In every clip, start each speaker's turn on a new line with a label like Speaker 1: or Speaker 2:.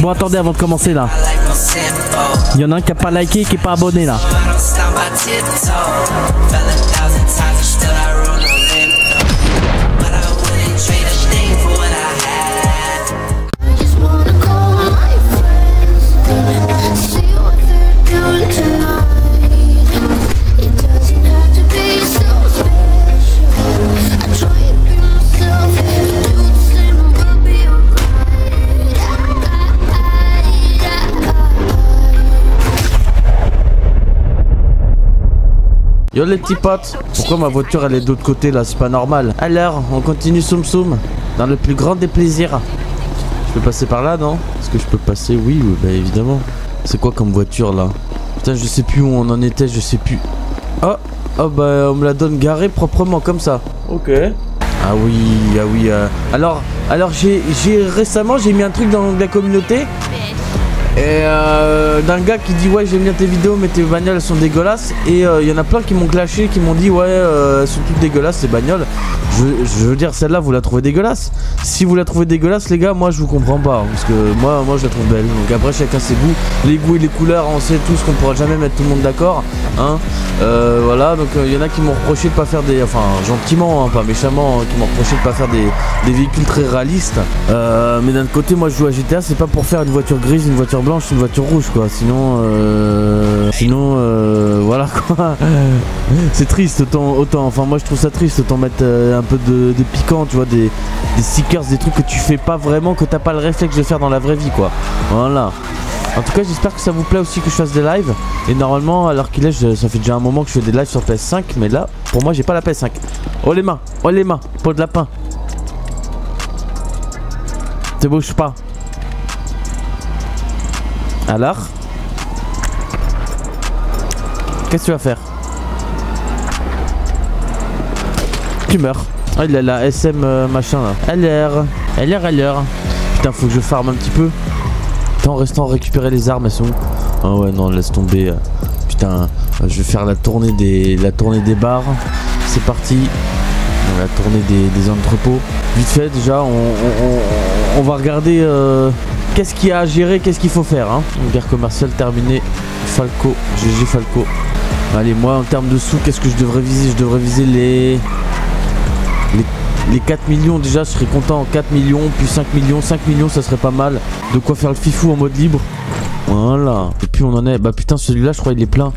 Speaker 1: Bon, attendez avant de commencer là? Il y en a un qui a pas liké, qui est pas abonné là. Yo les petits potes, pourquoi ma voiture elle est de l'autre côté là? C'est pas normal. Alors, on continue soum soum dans le plus grand des plaisirs. Je peux passer par là, non? Est-ce que je peux passer? Oui, oui, bah évidemment. C'est quoi comme voiture là? Putain, je sais plus où on en était, je sais plus. Oh, oh bah on me la donne garée proprement comme ça. Ok. Ah oui, ah oui. euh, Alors, alors j'ai, j'ai récemment j'ai mis un truc dans la communauté. Et euh, d'un gars qui dit ouais j'aime bien tes vidéos mais tes bagnoles elles sont dégueulasses. Et il y en a plein qui m'ont clashé qui m'ont dit ouais euh, elles sont toutes dégueulasses ces bagnoles je, veux dire celle-là vous la trouvez dégueulasse. Si vous la trouvez dégueulasse les gars moi je vous comprends pas parce que moi moi je la trouve belle. Donc après chacun ses goûts. Les goûts et les couleurs on sait tous qu'on pourra jamais mettre tout le monde d'accord hein. Euh, voilà donc il y en a qui m'ont reproché de pas faire des enfin gentiment hein, pas méchamment hein, qui m'ont reproché de pas faire des, des véhicules très réalistes. Euh, mais d'un côté moi je joue à GTA c'est pas pour faire une voiture grise une voiture blanche une voiture rouge quoi. Sinon euh, sinon euh, voilà quoi. C'est triste autant autant enfin moi je trouve ça triste autant mettre euh, un peu de, piquant tu vois des, stickers des trucs que tu fais pas vraiment que t'as pas le réflexe de faire dans la vraie vie quoi voilà en tout cas, j'espère que ça vous plaît aussi que je fasse des lives. Et normalement, alors qu'il est, ça fait déjà un moment que je fais des lives sur PS5. Mais là, pour moi, j'ai pas la PS5. Oh les mains, oh les mains, peau de lapin. Te bouge pas. Alors? Qu'est-ce que tu vas faire? Tu meurs. Ah, il a la SM euh, machin là. LR. LR, LR. Putain, faut que je farme un petit peu. Tant restant récupérer les armes, elles sont Ah ouais, non, laisse tomber. Putain, je vais faire la tournée des, la tournée des bars. C'est parti. La tournée des, entrepôts. Vite fait, déjà, on, va regarder euh, qu'est-ce qu'il y a à gérer, qu'est-ce qu'il faut faire. Hein. Une guerre commerciale terminée. Falco, GG Falco. Allez, moi, en termes de sous, qu'est-ce que je devrais viser? Je devrais viser les. Les, les 4 millions déjà, je serais content. 4 millions, puis 5 millions. 5 millions, ça serait pas mal. De quoi faire le fifou en mode libre. Voilà. Et puis on en est. Bah putain, celui-là, je crois il est plein.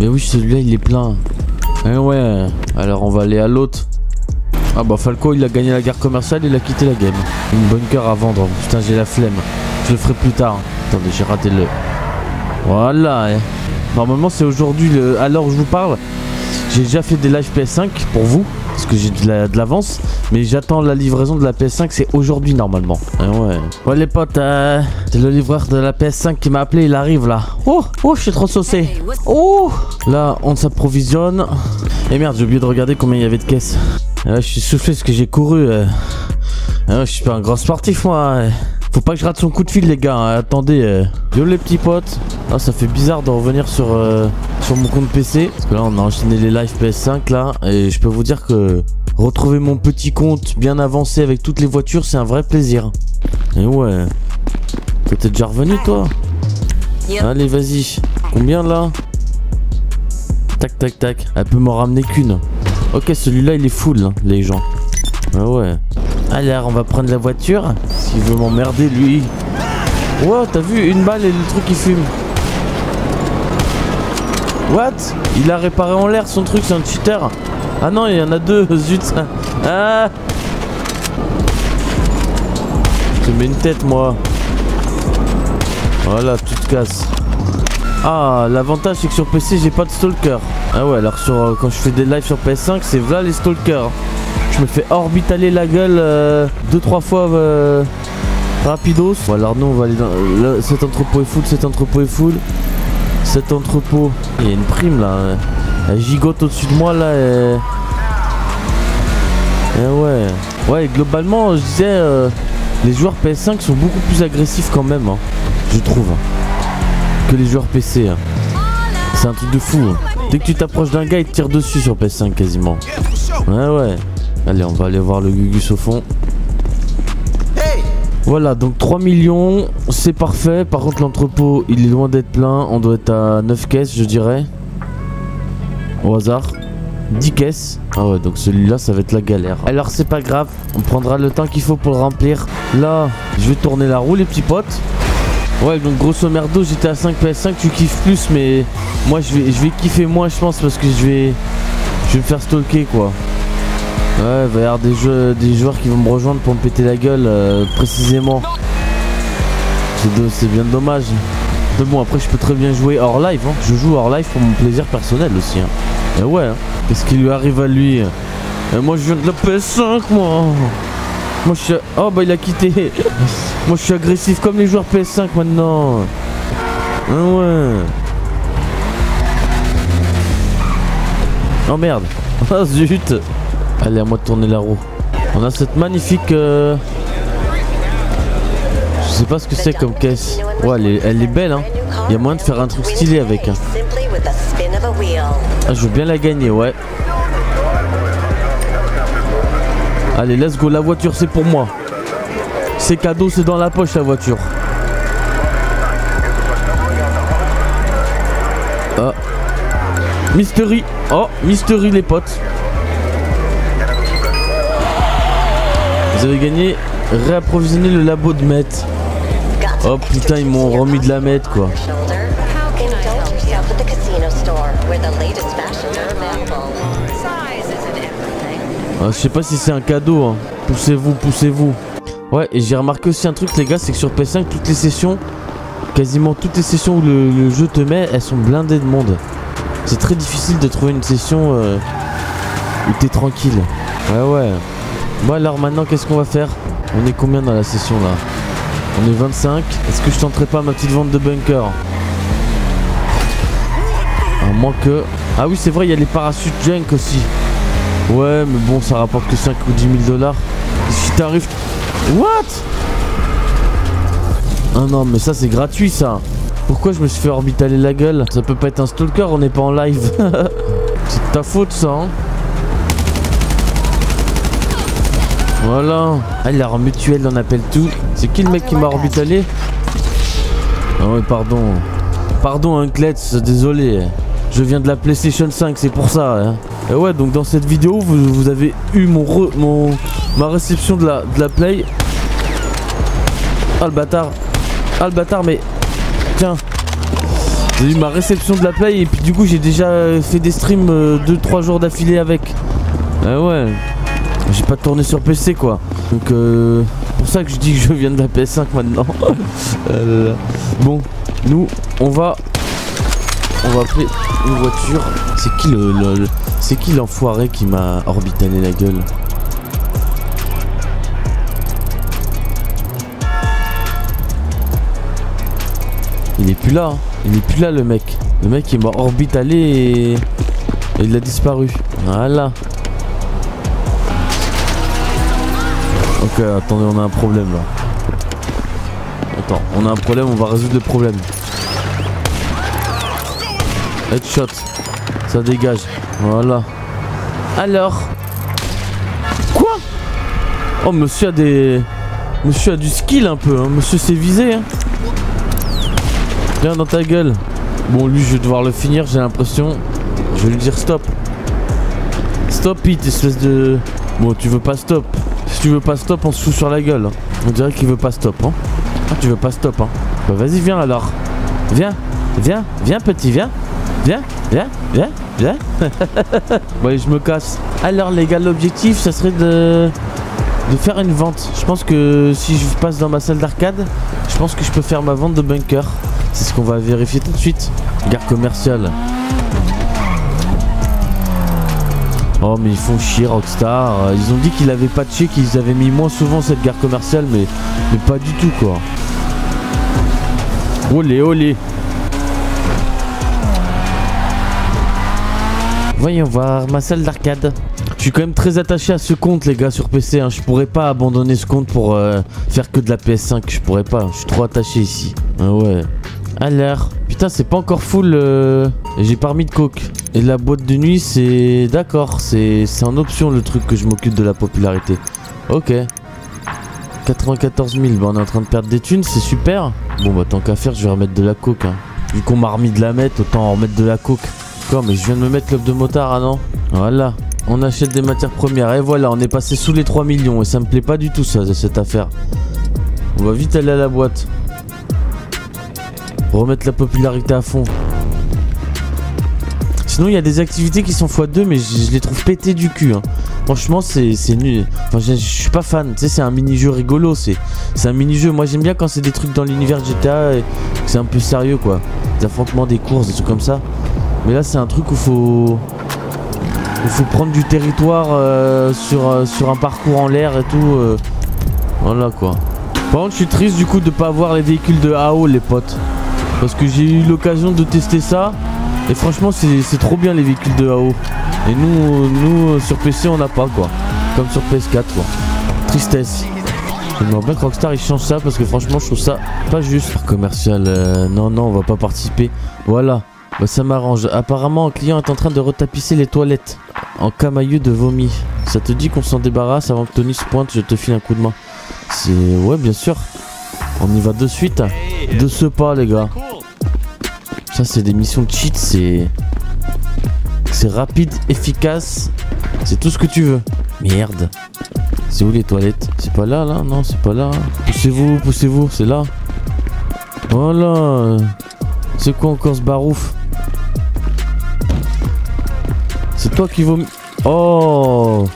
Speaker 1: Mais oui, celui-là, il est plein. Eh ouais. Alors on va aller à l'autre. Ah bah Falco, il a gagné la guerre commerciale, il a quitté la game. Une bunker à vendre. Putain, j'ai la flemme. Je le ferai plus tard. Attendez, j'ai raté le. Voilà. eh. Normalement, c'est aujourd'hui, le... où je vous parle. J'ai déjà fait des lives PS5 pour vous, que j'ai de la- de l'avance. mais j'attends la livraison de la PS5, c'est aujourd'hui normalement. Ah ouais. Ouais, les potes, euh, c'est le livreur de la PS5 qui m'a appelé, il arrive là. Oh, oh, je suis trop saucé. Oh, là, on s'approvisionne. Et merde, j'ai oublié de regarder combien il y avait de caisses. Ah ouais, je suis soufflé parce que j'ai couru. euh. Ah ouais, je suis pas un grand sportif, moi. Faut pas que je rate son coup de fil, les gars. hein. Attendez. euh. Yo, les petits potes. Ah, ça fait bizarre de revenir sur, euh, sur mon compte PC. Parce que là, on a enchaîné les lives PS5 là. Et je peux vous dire que retrouver mon petit compte bien avancé avec toutes les voitures, c'est un vrai plaisir. Et ouais. T'es déjà revenu, toi? Allez, vas-y. Combien là? Tac, tac, tac. Elle peut m'en ramener qu'une. Ok, celui-là, il est full, hein, les gens. Ah ouais. Alors, on va prendre la voiture. S'il veut m'emmerder, lui. Wow, t'as vu Une balle et le truc, il fume. What? Il a réparé en l'air son truc, c'est un cheater. Ah non, il y en a deux, zut. Ah Je te mets une tête, moi. Voilà, tu te casses. Ah, l'avantage c'est que sur PC j'ai pas de stalker. Ah ouais, alors sur, euh, quand je fais des lives sur PS5, c'est là les stalkers. Je me fais orbitaler la gueule euh, deux trois fois euh, rapidos. Bon alors nous on va aller dans cet entrepôt est full, cet entrepôt est full. Cet entrepôt, il y a une prime là. euh. Elle gigote au-dessus de moi là. Et... Ouais. Ouais, globalement, je disais, euh, les joueurs PS5 sont beaucoup plus agressifs quand même, hein, je trouve, que les joueurs PC. hein. C'est un truc de fou. hein. Dès que tu t'approches d'un gars, il te tire dessus sur PS5 quasiment. Ouais, ouais. Allez, on va aller voir le Gugus au fond. Voilà, donc 3 millions, c'est parfait. Par contre, l'entrepôt, il est loin d'être plein. On doit être à 9 caisses, je dirais. Au hasard. 10 caisses. Ah ouais, donc celui-là, ça va être la galère. Alors, c'est pas grave. On prendra le temps qu'il faut pour le remplir. Là, je vais tourner la roue, les petits potes. Ouais, donc grosso merdo, j'étais à 5 PS5. Tu kiffes plus, mais moi, je vais, je vais kiffer moins, je pense, parce que je vais, je vais me faire stalker, quoi. Ouais, il va y avoir des, jeux, des joueurs qui vont me rejoindre pour me péter la gueule, euh, précisément. C'est bien dommage. Mais bon, après, je peux très bien jouer hors live. hein. Je joue hors live pour mon plaisir personnel aussi. hein. Et ouais, hein. qu'est-ce qui lui arrive à lui? Et Moi, je viens de la PS5, moi. Moi, je suis. Oh, bah, il a quitté. moi, je suis agressif comme les joueurs PS5 maintenant. Ah ouais. Oh merde. Ah zut. Allez, à moi de tourner la roue. On a cette magnifique. euh, Je sais pas ce que c'est comme caisse. Ouais, elle est, elle est belle, hein. Il y a moyen de faire un truc stylé avec. hein. Ah, je veux bien la gagner, ouais. Allez, let's go. La voiture, c'est pour moi. C'est cadeau, c'est dans la poche, la voiture. Ah. Mystery. Oh, Mystery, les potes. Vous avez gagné. Réapprovisionner le labo de Met. Oh putain, ils m'ont remis de la mette, quoi. Ah, je sais pas si c'est un cadeau. Hein. Poussez-vous, poussez-vous. Ouais, et j'ai remarqué aussi un truc, les gars, c'est que sur PS5, toutes les sessions, quasiment toutes les sessions où le, le jeu te met, elles sont blindées de monde. C'est très difficile de trouver une session euh, où t'es tranquille. Ouais, ouais. Bon, alors maintenant, qu'est-ce qu'on va faire? On est combien dans la session là? On est 25. Est-ce que je tenterai pas ma petite vente de bunker? À moins que. Ah oui, c'est vrai, il y a les parachutes junk aussi. Ouais, mais bon, ça rapporte que 5 ou 10 000 dollars. Si t'arrives. What? Ah non, mais ça, c'est gratuit ça. Pourquoi je me suis fait orbitaler la gueule? Ça peut pas être un stalker, on n'est pas en live. c'est ta faute ça, hein. Voilà. Ah, l'arme mutuelle, on appelle tout. C'est qui le mec qui m'a orbitalé Ah ouais, pardon. Pardon, Unclets, désolé. Je viens de la PlayStation 5, c'est pour ça. hein. Et ouais, donc dans cette vidéo, vous, avez eu mon, mon ma réception de la, de la Play. Ah le bâtard. Ah le bâtard, mais tiens. J'ai eu ma réception de la Play et puis du coup j'ai déjà euh, fait des streams 2-3 jours d'affilée avec. Ah ouais. J'ai pas tourné sur PC quoi. Donc euh, pour ça que je dis que je viens de la PS5 maintenant. Euh, bon, nous on va on va appeler une voiture. C'est qui le, c'est qui l'enfoiré qui m'a orbitalé la gueule? Il est plus là. hein. Il est plus là le mec. Le mec il m'a orbitalé et... et il a disparu. Voilà. Ok, attendez, on a un problème là. Attends, on a un problème, on va résoudre le problème. Headshot. Ça dégage. Voilà. Alors? Quoi? Oh, monsieur a des. Monsieur a du skill un peu. hein. Monsieur s'est visé. Hein. Viens dans ta gueule. Bon, lui, je vais devoir le finir, j'ai l'impression. Je vais lui dire stop. Stop it, espèce de. Bon, tu veux pas stop. Si tu veux pas stop, on se fout sur la gueule. hein. On dirait qu'il veut pas stop. Hein. Ah, tu veux pas stop. Hein. Bah, vas-y, viens alors. Viens, viens, viens, petit, viens. Viens, viens, viens, viens. bon, allez, je me casse. Alors, les gars, l'objectif, ça serait de de faire une vente. Je pense que si je passe dans ma salle d'arcade, je pense que je peux faire ma vente de bunker. C'est ce qu'on va vérifier tout de suite. Gare commerciale. Oh mais ils font chier Rockstar. Ils ont dit qu'il avait patché, qu'ils avaient mis moins souvent cette gare commerciale, mais, mais pas du tout quoi. Olé olé. Voyons voir ma salle d'arcade. Je suis quand même très attaché à ce compte les gars sur PC. hein. Je pourrais pas abandonner ce compte pour euh, faire que de la PS5. Je pourrais pas. Je suis trop attaché ici. Ah ouais. Alors. Putain c'est pas encore full. euh, J'ai pas remis de coke. Et la boîte de nuit c'est... D'accord. C'est en option le truc que je m'occupe de la popularité. Ok. 94 000, bah on est en train de perdre des thunes, c'est super. Bon bah tant qu'à faire, je vais remettre de la coke. Hein. Vu qu'on m'a remis de la mettre, autant en remettre de la coke. Quoi, mais je viens de me mettre l'œuf de motard, ah non? Voilà, on achète des matières premières. Et voilà, on est passé sous les 3 millions. Et ça me plaît pas du tout, ça, cette affaire. On va vite aller à la boîte. Remettre la popularité à fond. Sinon, il y a des activités qui sont x2, mais je, les trouve pétées du cul. hein. Franchement, c'est nul. Enfin, je, suis pas fan. Tu sais, c'est un mini-jeu rigolo. C'est un mini-jeu. Moi, j'aime bien quand c'est des trucs dans l'univers GTA et c'est un peu sérieux, quoi. Des affrontements, des courses, des trucs comme ça. Mais là, c'est un truc où faut. Il faut prendre du territoire euh, sur, euh, sur un parcours en l'air et tout. euh. Voilà, quoi. Par contre, je suis triste du coup de pas avoir les véhicules de AO, les potes. Parce que j'ai eu l'occasion de tester ça. Et franchement, c'est trop bien les véhicules de AO. Et nous, nous sur PC, on n'a pas quoi. Comme sur PS4 quoi. Tristesse. J'aimerais bien que Rockstar il change ça parce que franchement, je trouve ça pas juste. Commercial, euh, non, non, on va pas participer. Voilà. Bah, ça m'arrange. Apparemment, un client est en train de retapisser les toilettes en camailleux de vomi. Ça te dit qu'on s'en débarrasse avant que Tony se pointe, je te file un coup de main. C'est. Ouais, bien sûr. On y va de suite. De ce pas, les gars. Ça, c'est des missions cheat, c'est. C'est rapide, efficace. C'est tout ce que tu veux. Merde. C'est où les toilettes? C'est pas là, là? Non, c'est pas là. Poussez-vous, poussez-vous, c'est là. Voilà. C'est quoi encore ce barouf? C'est toi qui vomis. Oh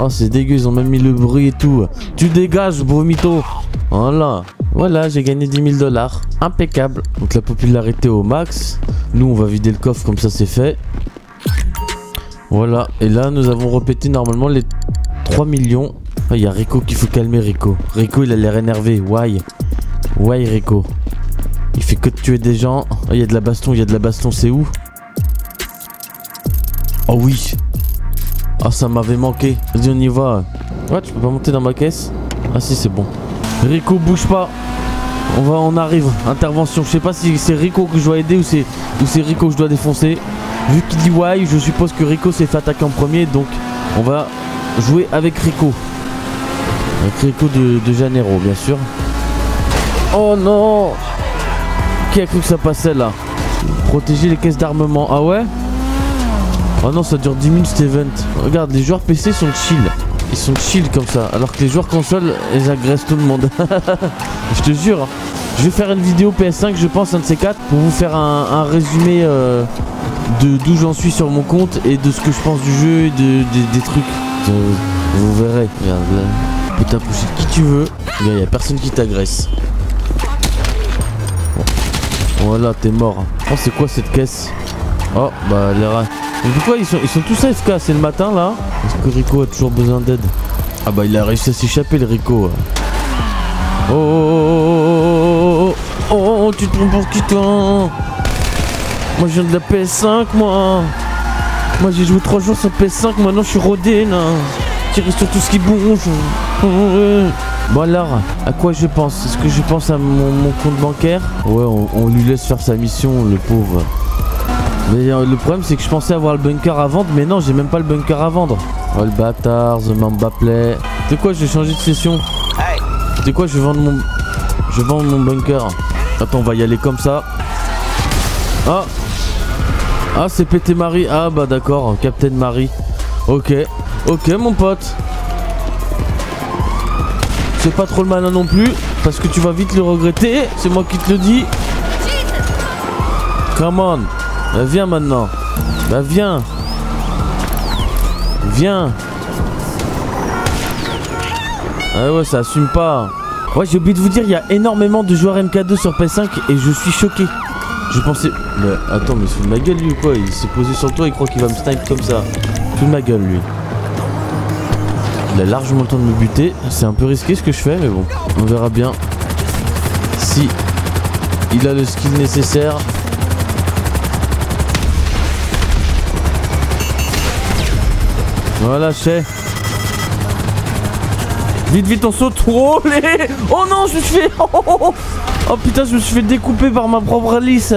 Speaker 1: Oh, c'est dégueu, ils ont même mis le bruit et tout. Tu dégages, vomito. Voilà. Voilà, j'ai gagné 10 000 dollars. Impeccable. Donc la popularité au max. Nous, on va vider le coffre comme ça, c'est fait. Voilà. Et là, nous avons répété normalement les 3 millions. Ah, il y a Rico qu'il faut calmer, Rico. Rico, il a l'air énervé. Why? Why, Rico? Il fait que de tuer des gens. Ah, il y a de la baston, il y a de la baston, c'est où? Oh oui Ah, ça m'avait manqué. Vas-y, on y va. Ouais, tu peux pas monter dans ma caisse? Ah si, c'est bon. Rico, bouge pas. On va, on arrive. Intervention. Je sais pas si c'est Rico que je dois aider ou c'est ou c'est Rico que je dois défoncer. Vu qu'il dit why, je suppose que Rico s'est fait attaquer en premier, donc on va jouer avec Rico. Avec Rico de, de Janeiro, bien sûr. Oh non Qui a cru que ça passait là? Protéger les caisses d'armement. Ah ouais? Oh non, ça dure 10 minutes cet event. Regarde, les joueurs PC sont chill. Ils sont chill comme ça. Alors que les joueurs console, ils agressent tout le monde. je te jure. hein. Je vais faire une vidéo PS5, je pense, un de ces quatre, pour vous faire un, un résumé euh, de d'où j'en suis sur mon compte et de ce que je pense du jeu et de, des- des trucs. Vous verrez. Regarde, là. Tu peux t'approcher de qui tu veux. Il n'y a personne qui t'agresse. Voilà, t'es mort. Oh, c'est quoi cette caisse? Oh, bah, les rats. Mais pourquoi ils sont, ils sont tous AFK C'est le matin là Est-ce que Rico a toujours besoin d'aide? Ah, bah, il a réussi à s'échapper, le Rico. Oh, oh, oh, oh, oh, oh, oh, oh, tu te prends pour qui toi? Moi, je viens de la PS5, moi. Moi, j'ai joué 3 jours sur PS5, maintenant je suis rodé là. Tirer sur tout ce qui bouge. Oh. Bon alors, à quoi je pense? Est-ce que je pense à mon, mon compte bancaire? Ouais, on, on lui laisse faire sa mission, le pauvre. Mais euh, le problème c'est que je pensais avoir le bunker à vendre, mais non, j'ai même pas le bunker à vendre. Oh le bâtard, The Mamba Play. C'est quoi, je vais changer de session. C'est quoi, je vais vendre mon... Je vais vendre mon bunker. Attends, on va y aller comme ça. Ah Ah, c'est pété Marie. Ah bah d'accord, Captain Marie. Ok. Ok, mon pote. C'est pas trop le malin non plus, parce que tu vas vite le regretter, c'est moi qui te le dis. Come on, Bah, viens maintenant. Bah viens. Viens. Ah ouais, ça assume pas. Ouais, j'ai oublié de vous dire, il y a énormément de joueurs MK2 sur PS5 et je suis choqué. Je pensais. Mais attends, mais sous ma gueule lui quoi? Il s'est posé sur le toit, il croit qu'il va me snipe comme ça. Sous ma gueule lui. Il a largement le temps de me buter. C'est un peu risqué ce que je fais, mais bon, on verra bien. Si il a le skill nécessaire. Voilà, chef. Vite, vite, on saute. Oh, les... oh non, je me suis fait. Oh, oh, putain, je me suis fait découper par ma propre lisse.